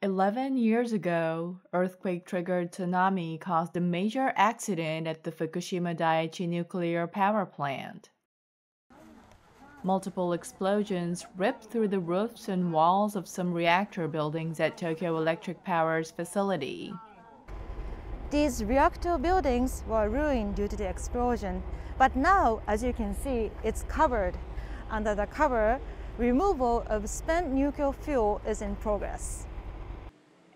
Eleven years ago, earthquake-triggered tsunami caused a major accident at the Fukushima Daiichi nuclear power plant. Multiple explosions ripped through the roofs and walls of some reactor buildings at Tokyo Electric Power's facility. These reactor buildings were ruined due to the explosion, but now, as you can see, it's covered. Under the cover, removal of spent nuclear fuel is in progress.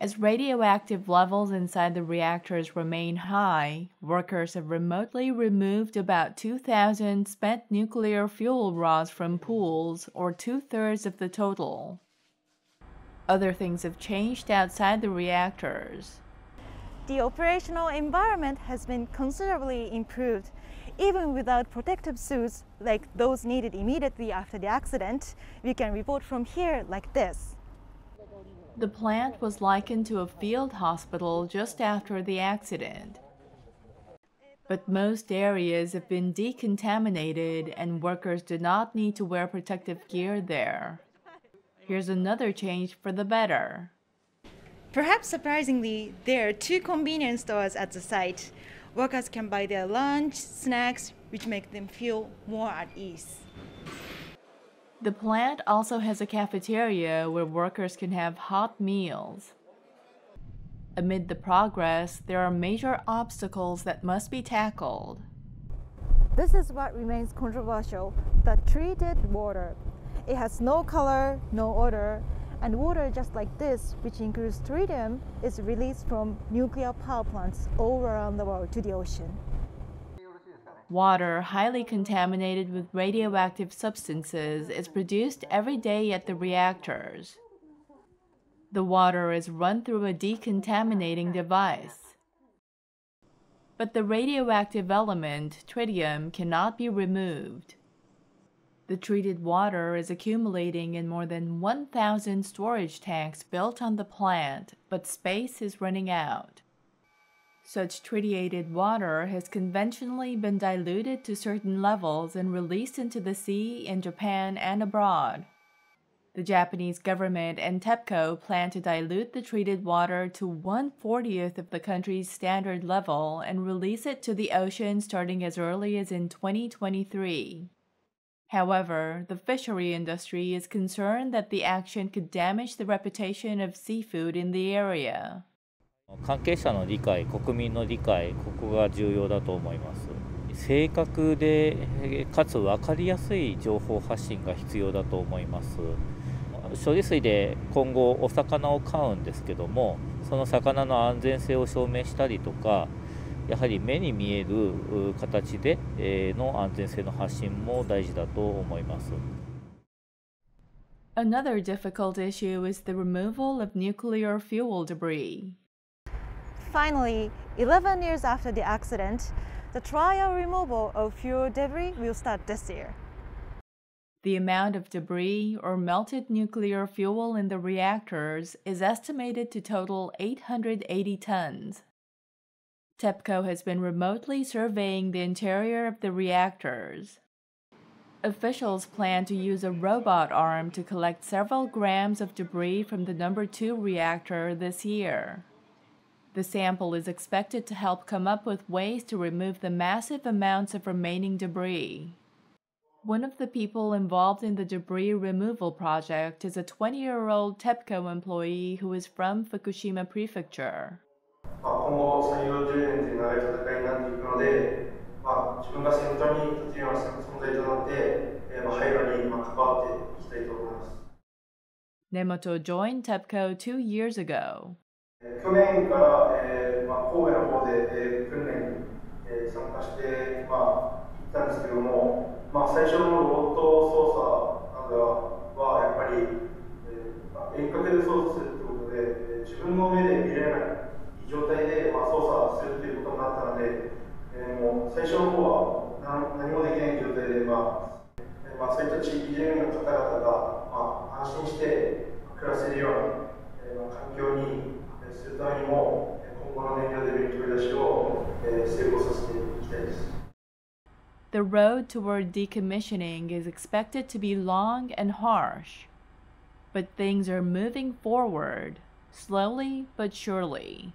As radioactive levels inside the reactors remain high, workers have remotely removed about 2,000 spent nuclear fuel rods from pools, or two thirds of the total. Other things have changed outside the reactors. The operational environment has been considerably improved. Even without protective suits like those needed immediately after the accident, we can report from here like this. The plant was likened to a field hospital just after the accident. But most areas have been decontaminated and workers do not need to wear protective gear there. Here's another change for the better. Perhaps surprisingly, there are two convenience stores at the site. Workers can buy their lunch, snacks, which make them feel more at ease. The plant also has a cafeteria where workers can have hot meals. Amid the progress, there are major obstacles that must be tackled. This is what remains controversial the treated water. It has no color, no odor, and water just like this, which includes tritium, is released from nuclear power plants all around the world to the ocean. Water highly contaminated with radioactive substances is produced every day at the reactors. The water is run through a decontaminating device. But the radioactive element, tritium, cannot be removed. The treated water is accumulating in more than 1,000 storage tanks built on the plant, but space is running out. Such tritiated water has conventionally been diluted to certain levels and released into the sea in Japan and abroad. The Japanese government and TEPCO plan to dilute the treated water to 1/40th of the country's standard level and release it to the ocean starting as early as in 2023. However, the fishery industry is concerned that the action could damage the reputation of seafood in the area. 関係者の理解、国民の理解、ここが重要だと思います。正確でかつ分かりやすい情報発信が必要だと思います。処理水で今後お魚を飼うんですけどもその魚の安全性を証明したりとかやはり目に見える形での安全性の発信も大事だと思います。Another difficult issue is the removal of nuclear fuel debris. Finally, 11 years after the accident, the trial removal of fuel debris will start this year. The amount of debris or melted nuclear fuel in the reactors is estimated to total 880 tons. TEPCO has been remotely surveying the interior of the reactors. Officials plan to use a robot arm to collect several grams of debris from the number 2 reactor this year. The sample is expected to help come up with ways to remove the massive amounts of remaining debris. One of the people involved in the debris removal project is a 20 year old TEPCO employee who is from Fukushima Prefecture. 今後採用10年という長い戦いになっていくので、まあ、自分が先頭に立つような存在となって、えーまあ、廃炉に、まあ、関わっていきたいと思います。Nemoto joined TEPCO two years ago. 去年から、えーまあ、神戸の方で、えー、訓練に、えー、参加して、まあ、行ったんですけども、まあ、最初のロボット操作などはやっぱり、えーまあ、遠隔で操作するということで、えー、自分の目で見れない状態で、まあ、操作するということになったので、えー、もう最初の方は何何もできない状態で、まあえまあ、そういった地域住民の方々が、まあ、安心して暮らせるような、えーまあ、環境に するためにも今後の燃料デブリ取り出しを、えー、成功させていきたいです。The road toward decommissioning is expected to be long and harsh, but things are moving forward. slowly but surely.